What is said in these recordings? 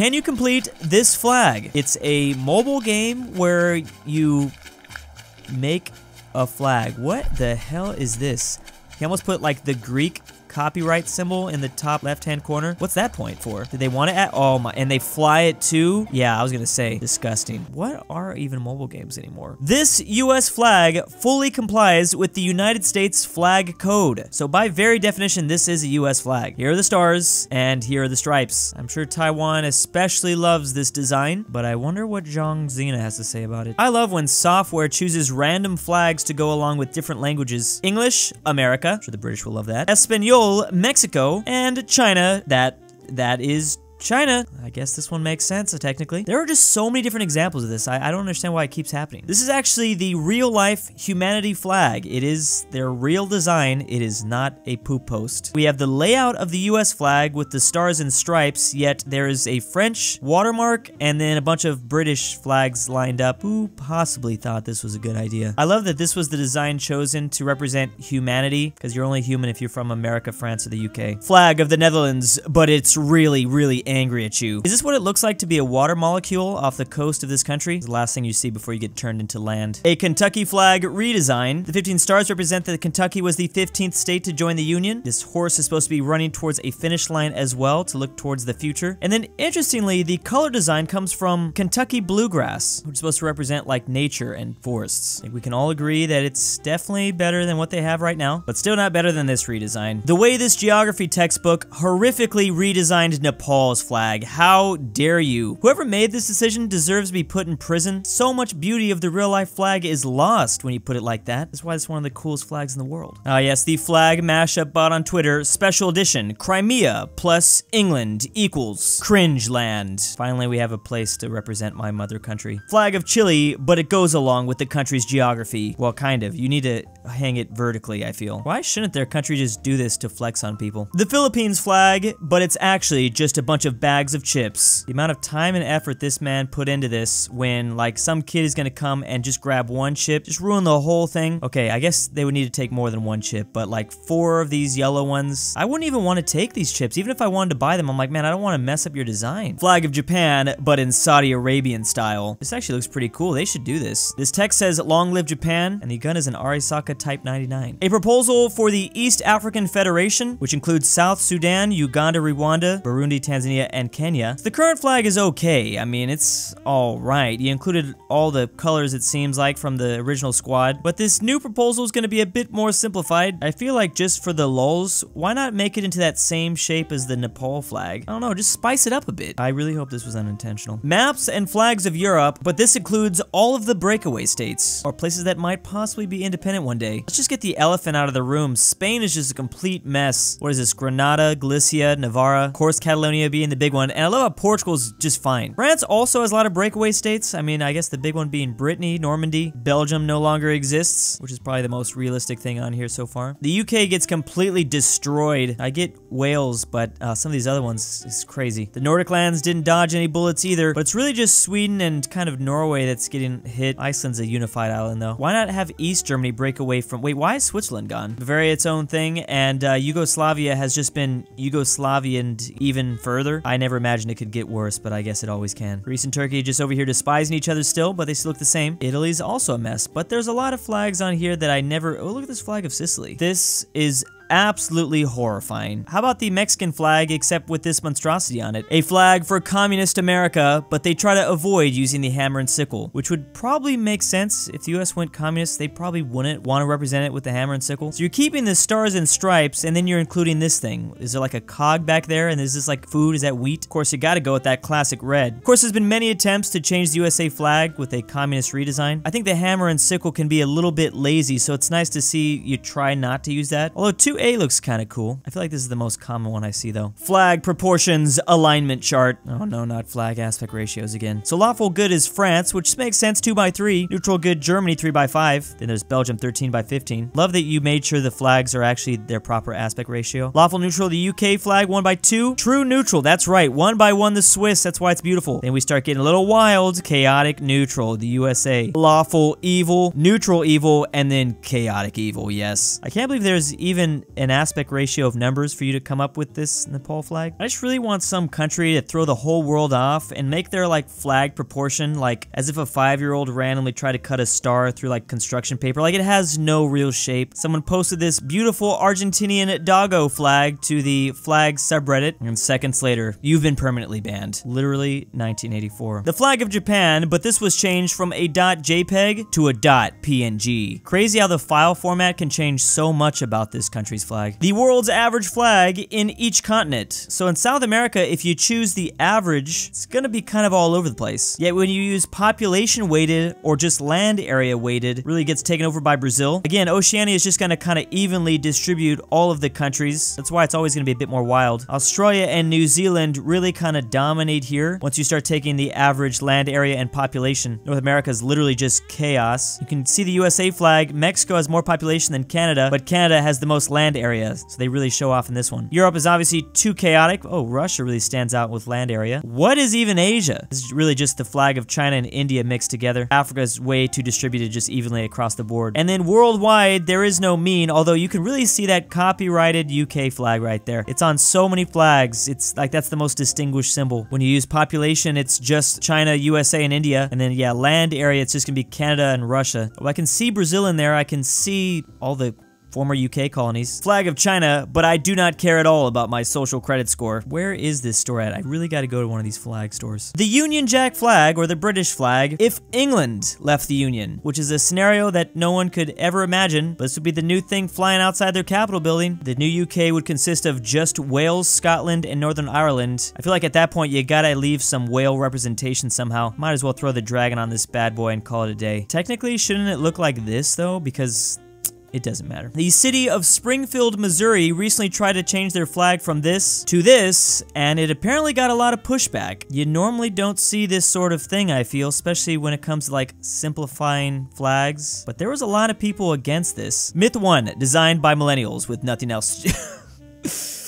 can you complete this flag? It's a mobile game where you make a flag. What the hell is this? He almost put like the Greek copyright symbol in the top left-hand corner. What's that point for? Did they want it at? Oh my, and they fly it too? Yeah, I was gonna say, disgusting. What are even mobile games anymore? This US flag fully complies with the United States flag code. So by very definition, this is a US flag. Here are the stars, and here are the stripes. I'm sure Taiwan especially loves this design, but I wonder what Zhang Zena has to say about it. I love when software chooses random flags to go along with different languages. English, America, I'm sure the British will love that. Espanol, Mexico, and China, that that is China. I guess this one makes sense, uh, technically. There are just so many different examples of this. I, I, don't understand why it keeps happening. This is actually the real-life humanity flag. It is their real design. It is not a poop post. We have the layout of the U.S. flag with the stars and stripes, yet there is a French watermark and then a bunch of British flags lined up. Who possibly thought this was a good idea? I love that this was the design chosen to represent humanity, because you're only human if you're from America, France, or the UK. Flag of the Netherlands, but it's really, really angry at you. Is this what it looks like to be a water molecule off the coast of this country? The last thing you see before you get turned into land. A Kentucky flag redesign. The 15 stars represent that Kentucky was the 15th state to join the Union. This horse is supposed to be running towards a finish line as well to look towards the future. And then interestingly, the color design comes from Kentucky bluegrass, which is supposed to represent like nature and forests. I think we can all agree that it's definitely better than what they have right now, but still not better than this redesign. The way this geography textbook horrifically redesigned Nepal's flag. How dare you? Whoever made this decision deserves to be put in prison. So much beauty of the real life flag is lost when you put it like that. That's why it's one of the coolest flags in the world. Ah yes, the flag mashup bot on Twitter, special edition, Crimea plus England equals cringe land. Finally, we have a place to represent my mother country. Flag of Chile, but it goes along with the country's geography. Well, kind of. You need to hang it vertically, I feel. Why shouldn't their country just do this to flex on people? The Philippines flag, but it's actually just a bunch of bags of chips. The amount of time and effort this man put into this when, like, some kid is gonna come and just grab one chip, just ruin the whole thing. Okay, I guess they would need to take more than one chip, but like four of these yellow ones, I wouldn't even want to take these chips. Even if I wanted to buy them, I'm like, man, I don't want to mess up your design. Flag of Japan, but in Saudi Arabian style. This actually looks pretty cool. They should do this. This text says, long live Japan, and the gun is an Arisaka Type 99. A proposal for the East African Federation, which includes South Sudan, Uganda, Rwanda, Burundi, Tanzania, and Kenya. The current flag is okay. I mean, it's alright. You included all the colors, it seems like, from the original squad, but this new proposal is going to be a bit more simplified. I feel like just for the lulz, why not make it into that same shape as the Nepal flag? I don't know, just spice it up a bit. I really hope this was unintentional. Maps and flags of Europe, but this includes all of the breakaway states, or places that might possibly be independent one day. Let's just get the elephant out of the room. Spain is just a complete mess. What is this? Granada, Galicia, Navarra, of course Catalonia being the big one, and I love how Portugal's just fine. France also has a lot of breakaway states. I mean, I guess the big one being Brittany, Normandy. Belgium no longer exists, which is probably the most realistic thing on here so far. The UK gets completely destroyed. I get Wales, but uh, some of these other ones is crazy. The Nordic lands didn't dodge any bullets either, but it's really just Sweden and kind of Norway that's getting hit. Iceland's a unified island though. Why not have East Germany break away from, wait, why is Switzerland gone? Bavaria its own thing, and uh, Yugoslavia has just been Yugoslavian even further. I never imagined it could get worse, but I guess it always can. Greece and Turkey just over here despising each other still, but they still look the same. Italy's also a mess, but there's a lot of flags on here that I never, oh look at this flag of Sicily. This is absolutely horrifying. How about the Mexican flag except with this monstrosity on it? A flag for communist America, but they try to avoid using the hammer and sickle, which would probably make sense if the US went communist, they probably wouldn't want to represent it with the hammer and sickle. So you're keeping the stars and stripes, and then you're including this thing. Is there like a cog back there, and is this like food? Is that wheat? Of course, you gotta go with that classic red. Of course, there's been many attempts to change the USA flag with a communist redesign. I think the hammer and sickle can be a little bit lazy, so it's nice to see you try not to use that. Although 2A looks kind of cool. I feel like this is the most common one I see though. Flag proportions alignment chart. Oh no, not flag aspect ratios again. So lawful good is France, which makes sense 2 by 3 Neutral good Germany 3 by 5 Then there's Belgium 13 by 15 Love that you made sure the flags are actually their proper aspect ratio. Lawful neutral, the UK flag 1 by 2 True neutral, that's right. 1 by 1 the Swiss, that's why it's beautiful. Then we start getting a little wild. Chaotic neutral, the USA. Lawful evil, neutral evil, and then chaotic evil, yes. I can't believe there's even an aspect ratio of numbers for you to come up with this Nepal flag. I just really want some country to throw the whole world off and make their like flag proportion like as if a five-year-old randomly tried to cut a star through like construction paper. Like it has no real shape. Someone posted this beautiful Argentinian doggo flag to the flag subreddit, and seconds later, you've been permanently banned. Literally 1984. The flag of Japan, but this was changed from a .jpeg to a .png. Crazy how the file format can change so much about this country's flag. The world's average flag in each continent. So in South America, if you choose the average, it's gonna be kind of all over the place. Yet when you use population weighted or just land area weighted, really gets taken over by Brazil. Again, Oceania is just gonna kind of evenly distribute all of the countries. That's why it's always gonna be a bit more wild. Australia and New Zealand really kind of dominate here once you start taking the average land area and population. North America is literally just chaos. You can see the USA flag. Mexico has more population than Canada, but Canada has the most land area, so they really show off in this one. Europe is obviously too chaotic. Oh, Russia really stands out with land area. What is even Asia? This is really just the flag of China and India mixed together. Africa is way too distributed just evenly across the board. And then worldwide, there is no mean, although you can really see that copyrighted UK flag right there. It's on so many flags. It's like that's the most distinguished symbol. When you use population, it's just China, USA, and India. And then, yeah, land area, it's just gonna be Canada and Russia. Oh, I can see Brazil in there. I can see all the former UK colonies. Flag of China, but I do not care at all about my social credit score. Where is this store at? I really got to go to one of these flag stores. The Union Jack flag, or the British flag, if England left the Union, which is a scenario that no one could ever imagine, but this would be the new thing flying outside their capital building. The new UK would consist of just Wales, Scotland, and Northern Ireland. I feel like at that point you gotta leave some whale representation somehow. Might as well throw the dragon on this bad boy and call it a day. Technically, shouldn't it look like this though? Because it doesn't matter. The city of Springfield, Missouri recently tried to change their flag from this to this, and it apparently got a lot of pushback. You normally don't see this sort of thing, I feel, especially when it comes to like simplifying flags, but there was a lot of people against this. Myth 1, designed by millennials with nothing else.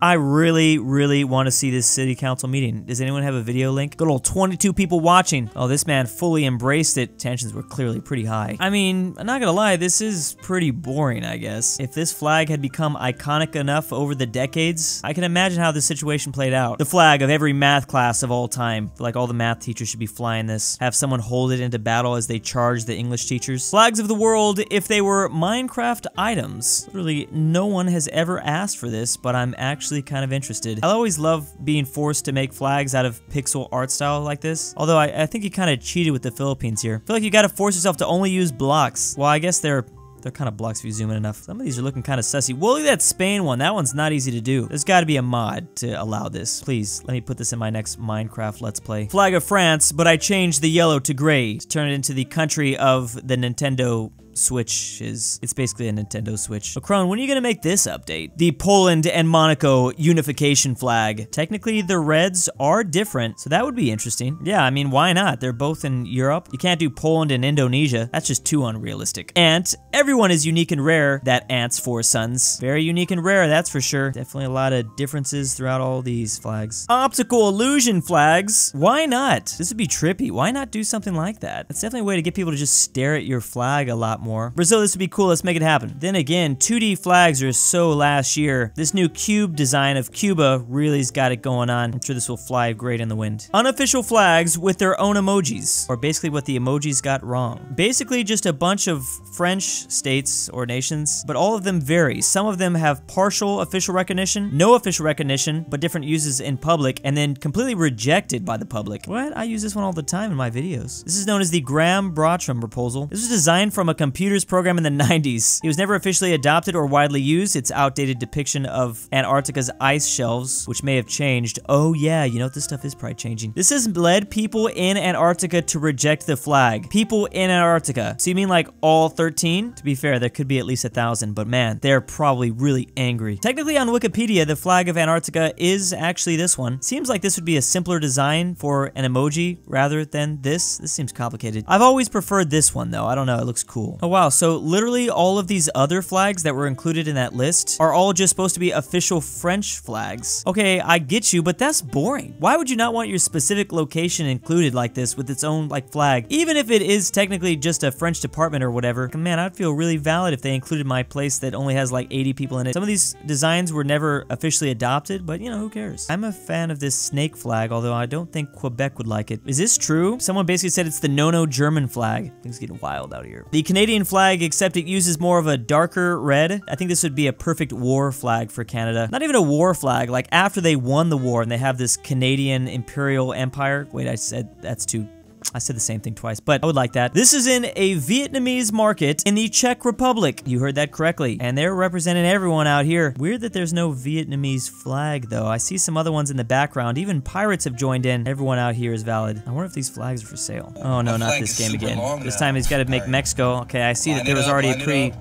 I really, really want to see this city council meeting. Does anyone have a video link? Good old 22 people watching. Oh, this man fully embraced it. Tensions were clearly pretty high. I mean, I'm not gonna lie, this is pretty boring, I guess. If this flag had become iconic enough over the decades, I can imagine how this situation played out. The flag of every math class of all time. Like all the math teachers should be flying this. Have someone hold it into battle as they charge the English teachers. Flags of the world if they were Minecraft items. Literally, no one has ever asked for this, but I'm actually actually kind of interested. I always love being forced to make flags out of pixel art style like this. Although I, I think you kind of cheated with the Philippines here. I feel like you gotta force yourself to only use blocks. Well, I guess they're they're kind of blocks if you zoom in enough. Some of these are looking kind of sussy. Well, look at that Spain one. That one's not easy to do. There's got to be a mod to allow this. Please, let me put this in my next Minecraft Let's Play. Flag of France, but I changed the yellow to gray to turn it into the country of the Nintendo Switch is, it's basically a Nintendo Switch. Macron, when are you gonna make this update? The Poland and Monaco unification flag. Technically, the reds are different, so that would be interesting. Yeah, I mean, why not? They're both in Europe. You can't do Poland and Indonesia. That's just too unrealistic. Ant, everyone is unique and rare. That Ant's four sons. Very unique and rare, that's for sure. Definitely a lot of differences throughout all these flags. Optical illusion flags. Why not? This would be trippy. Why not do something like that? That's definitely a way to get people to just stare at your flag a lot more more. Brazil, this would be cool. Let's make it happen. Then again, 2D flags are so last year. This new cube design of Cuba really's got it going on. I'm sure this will fly great in the wind. Unofficial flags with their own emojis, or basically what the emojis got wrong. Basically just a bunch of French states or nations, but all of them vary. Some of them have partial official recognition, no official recognition, but different uses in public, and then completely rejected by the public. What? I use this one all the time in my videos. This is known as the Graham-Bartram proposal. This was designed from a computer computers program in the 90s. It was never officially adopted or widely used. Its outdated depiction of Antarctica's ice shelves, which may have changed. Oh yeah, you know this stuff is probably changing. This has led people in Antarctica to reject the flag. People in Antarctica. So you mean like all 13? To be fair, there could be at least a thousand, but man, they're probably really angry. Technically on Wikipedia, the flag of Antarctica is actually this one. Seems like this would be a simpler design for an emoji rather than this. This seems complicated. I've always preferred this one though. I don't know, it looks cool. Oh wow, so literally all of these other flags that were included in that list are all just supposed to be official French flags. Okay, I get you, but that's boring. Why would you not want your specific location included like this with its own like flag? Even if it is technically just a French department or whatever, man, I'd feel really valid if they included my place that only has like 80 people in it. Some of these designs were never officially adopted, but you know, who cares? I'm a fan of this snake flag, although I don't think Quebec would like it. Is this true? Someone basically said it's the no-no German flag. Things getting wild out here. The Canadian flag, except it uses more of a darker red. I think this would be a perfect war flag for Canada. Not even a war flag, like after they won the war and they have this Canadian Imperial Empire. Wait, I said that's too I said the same thing twice, but I would like that. This is in a Vietnamese market in the Czech Republic. You heard that correctly. And they're representing everyone out here. Weird that there's no Vietnamese flag, though. I see some other ones in the background. Even pirates have joined in. Everyone out here is valid. I wonder if these flags are for sale. Oh, no, not this game again. This time he's got to make Mexico. Okay, I see that there was already a pre...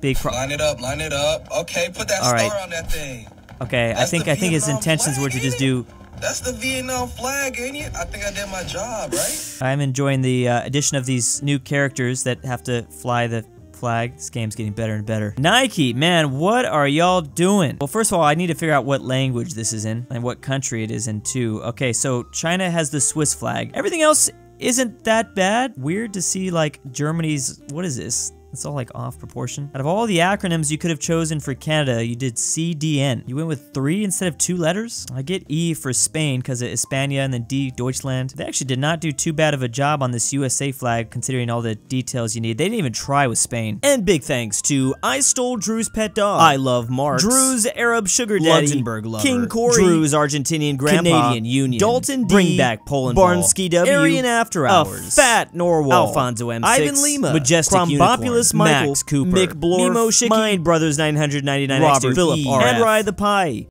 Big Line it up, line it up. Okay, put that star on that thing. Okay, I think I think his intentions were to just do that's the Vietnam flag, ain't it? I think I did my job, right? I'm enjoying the uh, addition of these new characters that have to fly the flag. This game's getting better and better. Nike, man, what are y'all doing? Well, first of all, I need to figure out what language this is in and what country it is in too. Okay, so China has the Swiss flag. Everything else isn't that bad. Weird to see like Germany's, what is this? It's all like off proportion. Out of all the acronyms you could have chosen for Canada, you did CDN. You went with three instead of two letters? I get E for Spain because of Hispania and then D, Deutschland. They actually did not do too bad of a job on this USA flag considering all the details you need. They didn't even try with Spain. And big thanks to I Stole Drew's Pet Dog. I Love Mark. Drew's Arab Sugar Daddy. Luxembourg Lover. King Corey. Drew's Argentinian Grandpa. Canadian Union. Dalton D. Bring Back Poland Barnsky W. Aryan After Hours. A Fat Narwhal. Alfonzo M6. Ivan Lima. Majestic Crombopulous Unicorn. Michael. Max Cooper. McBlorf, Mimo Shiki. Mine Brothers 999 Robert Philip E. And Ride the Pie.